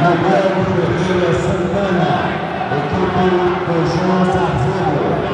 Manuel Ferreira Santana, equipe do João Sarzeiro.